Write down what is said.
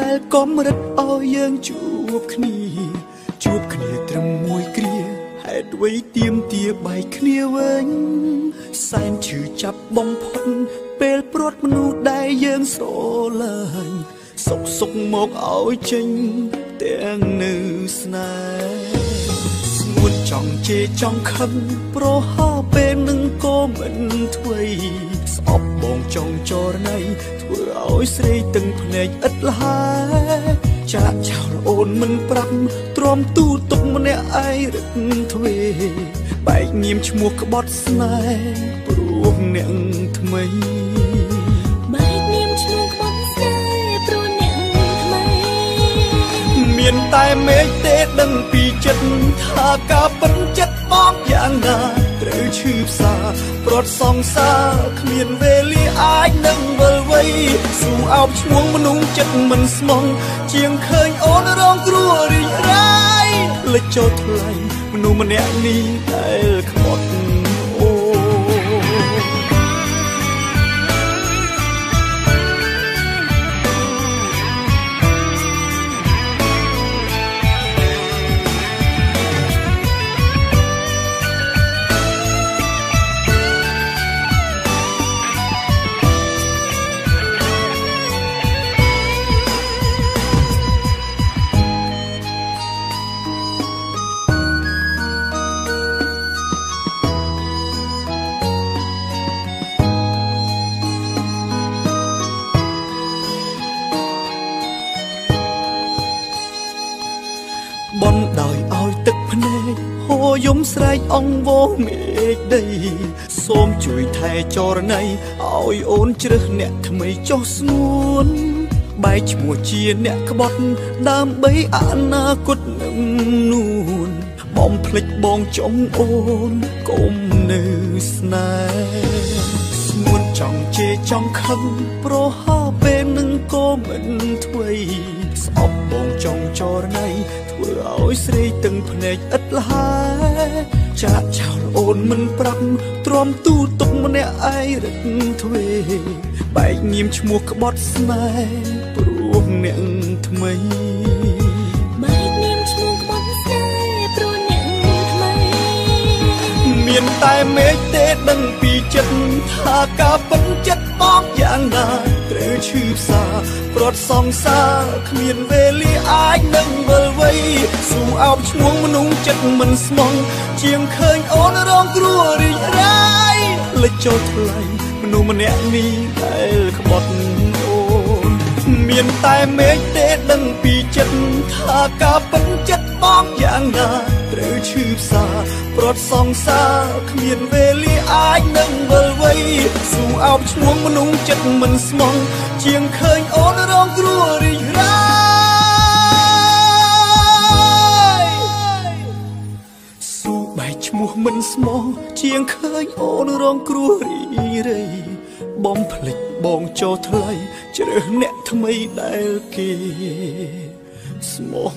ដែលកំរិតឲ្យយើងជួបគ្នា ជួបគ្នាត្រឹមមួយគ្រាហេតុអ្វីទៀមទាបែកគ្នាវិញសែនឈឺចាប់បំផុតពេលព្រាត់មនុស្សដែលយើងស្រឡាញ់សុកសុកមកឲ្យចេញទាំងនៅស្នេហ៍ស្ងួនចង់ជេរចង់ខឹងប្រហោពេលនឹងក៏មិនធ្វេ ស្អប់បងចង់ចរណៃធ្វើឲ្យស្រីទាំងភ្នែកឥតលហើចាក់ចោលអូនមិនប្រាប់ទ្រាំទូទុកម្នាក់ឯងរឹកទ្វេបែកញៀមឈ្មោះក្បត់ស្នេហ៍ព្រោះអ្នកថ្មីបែកញៀមឈ្មោះក្បត់ស្នេហ៍ព្រោះអ្នកថ្មីមានតែមេឃទេដឹងពីចិត្តថាការពិតចិត្តបងយ៉ាងណាត្រូវ ឈឺផ្សាប្រត់សងសាគ្មានវេលាអាចនឹងវិលវ័យស៊ូអោបឈ្មោះមនុស្សចិត្តមិនស្មងជាងឃើញអូនរងគ្រោះរីករាយលេចចូលថ្លៃមនុស្សម្នាក់នេះដែលខ្មត់ ដោយឲ្យទឹកភ្នែកហូរយំស្រែកអង្វរមេឃដី សូមជួយថែចរណីឲ្យអូនជ្រើសអ្នកថ្មីចុះស្ងួន បែកឈ្មោះជាអ្នកក្បត់ដើម្បីអនាគតនឹងនួនបំភ្លេចបងចំអូនកុំនៅស្នេហ៍ស្ងួនចង់ជេរចង់ខឹងប្រហោពេលនឹងក៏មិនធ្វេស្អប់បង ចង់ចរណៃធ្វើឲ្យស្រីទាំងភ្នែកឥតលហើចាក់ចោលអូនមិនប្រាប់ទ្រាំទូទុកម្នាក់ឯងរឹកទ្វេបែកញៀមឈ្មោះក្បត់ស្នេហ៍ព្រោះអ្នកថ្មីបែកញៀមឈ្មោះក្បត់ស្នេហ៍ព្រោះអ្នកថ្មីមានតែមេឃទេដឹងពីចិត្តថាការពិតចិត្តបងយ៉ាងណាត្រូវឈឺផ្សាប្រត់សងសាគ្មានវេ អោបឈ្មោះមនុស្សចិត្តមិនស្មងជាងឃើញអូនរងគ្រោះរីករាយលេចចូលថ្លៃមនុស្សម្នាក់នេះដែលក្បត់អូនមានតែមេឃទេដឹងពីចិត្តថាការពិតចិត្តបងយ៉ាងណាត្រូវឈឺផ្សាប្រត់សងសាគ្មានវេលាអាចនឹងវិលវ័យស៊ូអោបឈ្មោះមនុស្សចិត្តមិនស្មងជាងឃើញអូនរងគ្រោះរី មោះមិនស្មងជាងឃើញអូនរងគ្រោះរីរៃបំភ្លេចបងចូលថ្លៃជ្រើសអ្នកថ្មីដែលគេស្មោះ